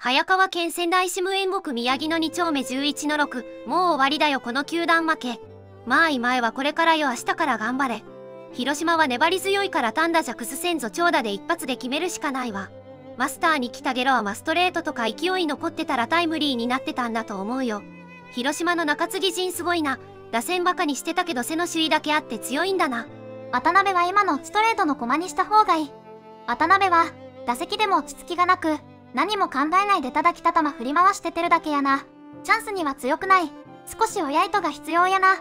早川県仙台市無縁国宮城の2丁目11の6もう終わりだよこの球団負け。まあ今へはこれからよ明日から頑張れ。広島は粘り強いから単打じゃ崩せんぞ長打で一発で決めるしかないわ。マスターに来たゲロはマストレートとか勢い残ってたらタイムリーになってたんだと思うよ。広島の中継ぎ陣すごいな。打線バカにしてたけど背の首位だけあって強いんだな。渡辺は今のストレートの駒にした方がいい。渡辺は打席でも落ち着きがなく何も考えないでただ来た球振り回しててるだけやな。チャンスには強くない。少し親糸が必要やな。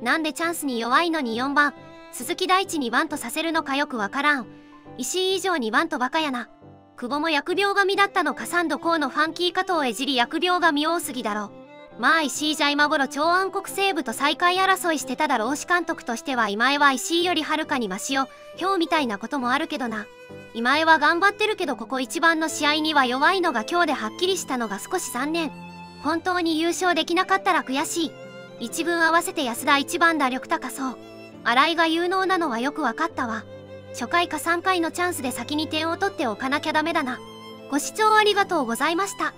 なんでチャンスに弱いのに4番、鈴木大地にバントさせるのかよくわからん。石井以上にバントバカやな。久保も疫病神だったのか3度こうのファンキー加藤へじり疫病神多すぎだろ。まあ石井じゃ今頃超暗黒西部と再開争いしてただろうし監督としては今江は石井よりはるかにマシよ。今日みたいなこともあるけどな。今井は頑張ってるけどここ一番の試合には弱いのが今日ではっきりしたのが少し残念。本当に優勝できなかったら悔しい。一軍合わせて安田一番打力高そう。新井が有能なのはよく分かったわ。初回か3回のチャンスで先に点を取っておかなきゃダメだな。ご視聴ありがとうございました。